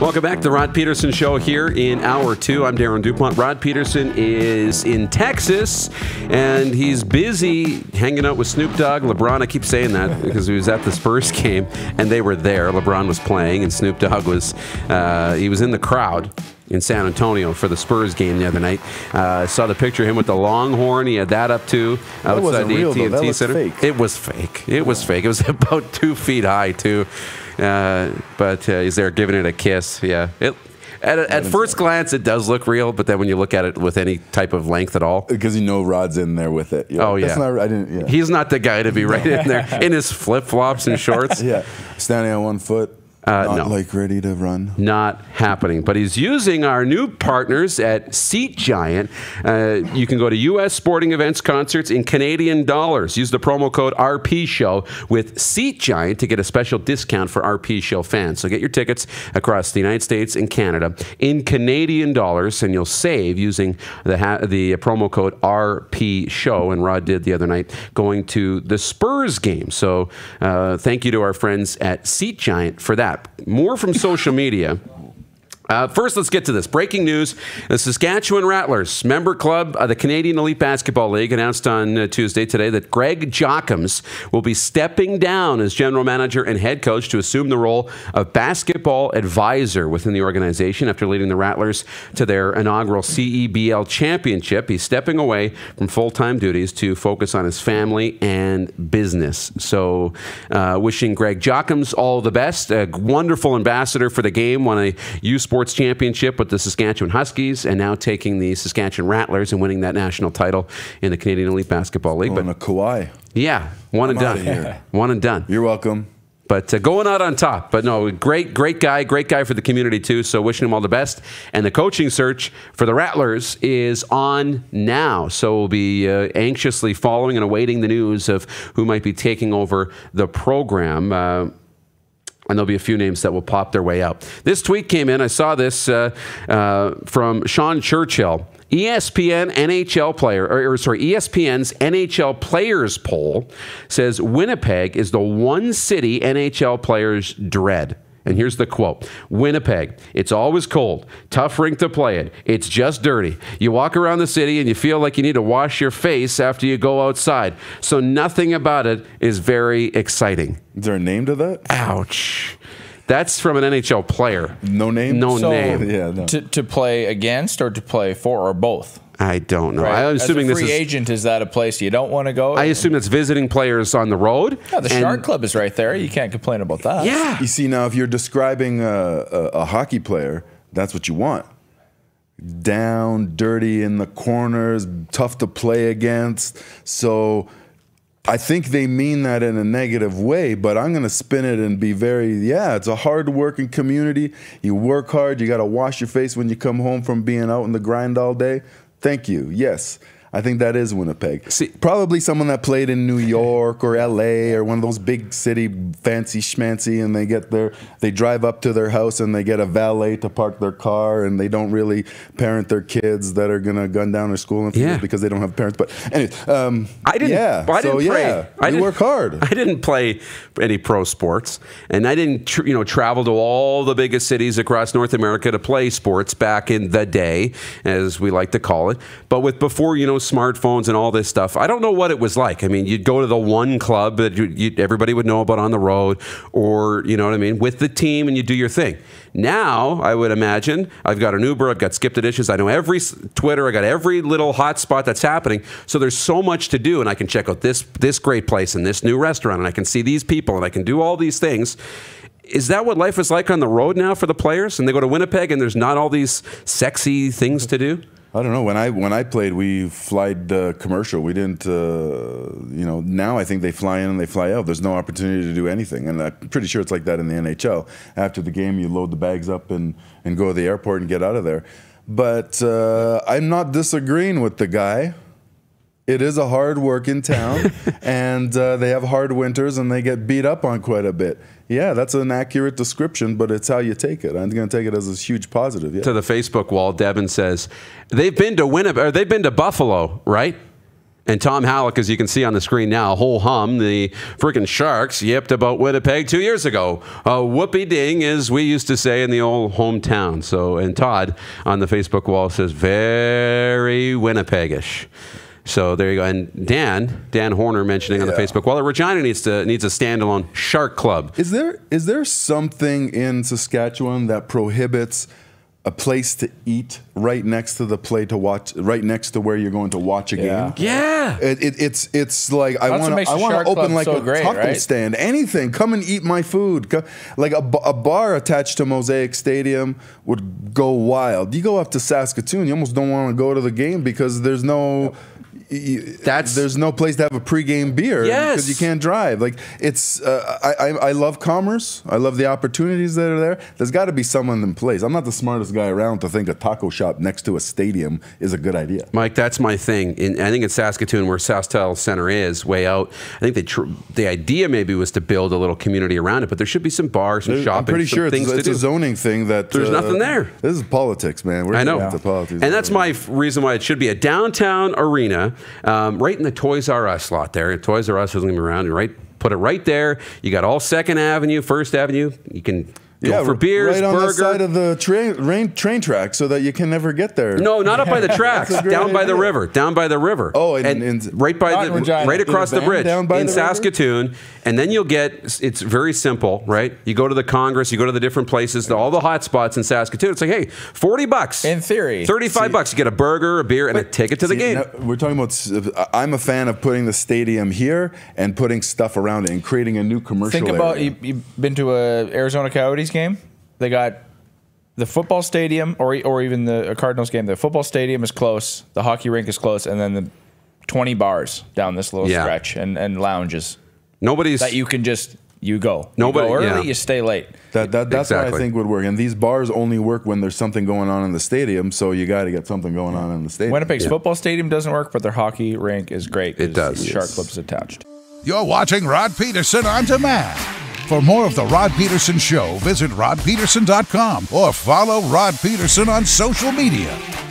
Welcome back to the Rod Pedersen Show here in hour two. I'm Darren DuPont. Rod Pedersen is in Texas and he's busy hanging out with Snoop Dogg. LeBron, I keep saying that because he was at the Spurs game and they were there. LeBron was playing and Snoop Dogg was, uh, he was in the crowd in San Antonio for the Spurs game the other night. Uh, saw the picture of him with the Longhorn. He had that up too outside the. AT&T That Center. fake. It was fake. It was fake. It was about two feet high too. Uh, but uh, he's there giving it a kiss. Yeah. It, at, at first glance, it does look real, but then when you look at it with any type of length at all, because you know Rod's in there with it. You're Oh, like, yeah. not, I didn't. Yeah. he's not the guy to be right in there in his flip flops and shorts. yeah, standing on one foot, Uh, not no. like ready to run. not happening. But he's using our new partners at Seat Giant. Uh, you can go to U.S. sporting events, concerts in Canadian dollars. Use the promo code RP Show with Seat Giant to get a special discount for RP Show fans. So get your tickets across the United States and Canada in Canadian dollars, and you'll save using the ha- the promo code RP Show. And Rod did the other night going to the Spurs game. So uh, thank you to our friends at Seat Giant for that. More from social media. Uh, first, let's get to this. Breaking news The Saskatchewan Rattlers, member club of the Canadian Elite Basketball League, announced on uh, Tuesday today that Greg Jockims will be stepping down as general manager and head coach to assume the role of basketball advisor within the organization after leading the Rattlers to their inaugural CEBL championship. He's stepping away from full time duties to focus on his family and business. So, uh, wishing Greg Jockims all the best. A wonderful ambassador for the game, won a U Sports championship with the Saskatchewan Huskies, and now taking the Saskatchewan Rattlers and winning that national title in the Canadian Elite Basketball League. On But a Kawhi. yeah, one and I'm done. here. One and done. You're welcome. But uh, going out on top. But no, great, great guy, great guy for the community too. So wishing him all the best. And the coaching search for the Rattlers is on now. So we'll be uh, anxiously following and awaiting the news of who might be taking over the program. Uh, and there'll be a few names that will pop their way out. This tweet came in. I saw this uh, uh, from Sean Churchill. ESPN NHL player, or, or sorry, ESPN's NHL players poll says Winnipeg is the one city NHL players dread. And here's the quote Winnipeg, it's always cold, tough rink to play it. It's just dirty. You walk around the city and you feel like you need to wash your face after you go outside. So nothing about it is very exciting. Is there a name to that? Ouch. That's from an NHL player. No name. No So- name. Yeah. No. To, to play against or to play for or both? I don't know. Right? I'm assuming As a this free is. agent, is that a place you don't want to go? I assume it's visiting players on the road. yeah, the and- Shark Club is right there. You can't complain about that. Yeah. You see now, if you're describing a, a, a hockey player, that's what you want. Down, dirty in the corners, tough to play against. So I think they mean that in a negative way, but I'm going to spin it and be very, yeah, it's a hard working community. You work hard. You got to wash your face when you come home from being out in the grind all day. Thank you. Yes. I think that is Winnipeg. See- Probably someone that played in New York or LA or one of those big city fancy schmancy and they get their they drive up to their house and they get a valet to park their car and they don't really parent their kids that are gonna gun down their school and Yeah. because they don't have parents. But anyway, um, I didn't. Yeah, I so didn't play. yeah, I didn't- work hard. I didn't play any pro sports, and I didn't, tr- you know, travel to all the biggest cities across North America to play sports back in the day, as we like to call it. But with before, you know, smartphones and all this stuff, I don't know what it was like. I mean, you'd go to the one club that you, you, everybody would know about on the road, or you know what I mean, with the team, and you do your thing. Now, I would imagine I've got an Uber, I've got Skip the Dishes, I know every Twitter, I got every little hot spot that's happening. So there's so much to do, and I can check out this this great place and this new restaurant, and I can see these people, and I can do all these things. Is that what life is like on the road now for the players? And they go to Winnipeg, and there's not all these sexy things to do. I don't know. When I when I played, we flied uh, commercial. We didn't, uh, you know. Now I think they fly in and they fly out. There's no opportunity to do anything, and I'm pretty sure it's like that in the NHL. After the game, you load the bags up and and go to the airport and get out of there. But uh, I'm not disagreeing with the guy. It is a hard working town, and uh, they have hard winters, and they get beat up on quite a bit. Yeah, that's an accurate description, but it's how you take it. I'm going to take it as a huge positive. Yeah. To the Facebook wall, Devin says they've been to Winnipeg, or they've been to Buffalo, right? And Tom Halleck, as you can see on the screen now, whole hum, the freaking Sharks yipped about Winnipeg two years ago. A whoopee ding, as we used to say in the old hometown. So, and Todd on the Facebook wall says, very Winnipegish. So there you go. And Dan, Dan Horner mentioning on the Facebook well, that Regina needs to needs a standalone Shark Club. Is there is there something in Saskatchewan that prohibits a place to eat right next to the play to watch, right next to where you're going to watch a Yeah. game? Yeah. It, it, it's it's like I That's what want to I want to open Club like so a great, taco right? stand, anything. Come and eat my food. Co- Like a bar attached to Mosaic Stadium would go wild. You go up to Saskatoon, you almost don't want to go to the game because there's no. y- That's- there's no place to have a pregame beer Yes. because you can't drive. Like it's, uh, I, I I love commerce. I love the opportunities that are there. There's got to be someone in place. I'm not the smartest guy around to think a taco shop next to a stadium is a good idea. Mike, that's my thing. In, I think in Saskatoon, where SaskTel Center is, way out. I think they tr- the idea maybe was to build a little community around it, but there should be some bars, some shopping, I'm pretty sure it's, things it's a do. zoning thing that There's uh, nothing there. This is politics, man. We're I know, into politics. and that's my reason why it should be a downtown arena, um, right in the Toys R Us lot there. Toys R Us isn't around. Right, put it right there. You got all Second Avenue, First Avenue. You can go yeah, for beers, right on burger. the side of the train rain, train track, so that you can never get there. No, not up by the tracks. That's a great down by the river. Down by the river. Oh, and- and- right by the Regina. right across the bridge down by in the river? Saskatoon, and then you'll get. It's very simple, right? You go to the Congress, you go to the different places, to all the hot spots in Saskatoon. It's like, hey, forty bucks In theory. thirty-five bucks. You get a burger, a beer, and a ticket to the See, game. now, we're talking about. Uh, I'm a fan of putting the stadium here and putting stuff around it and creating a new commercial. Think about area. you, you've been to a Arizona Coyotes game. They got the football stadium, or or even the uh, Cardinals game. The football stadium is close. The hockey rink is close, and then the twenty bars down this little Yeah. stretch and, and lounges Nobody's. that you can just you go. Nobody- you go early, yeah. you stay late. That, that, that's what I think would work. And these bars only work when there's something going on in the stadium. So you got to get something going on in the stadium. Winnipeg's football stadium doesn't work, but their hockey rink is great. It does. Shark Yes. Club's attached. You're watching Rod Pedersen on demand. For more of The Rod Pedersen Show, visit rodpedersen.com or follow Rod Pedersen on social media.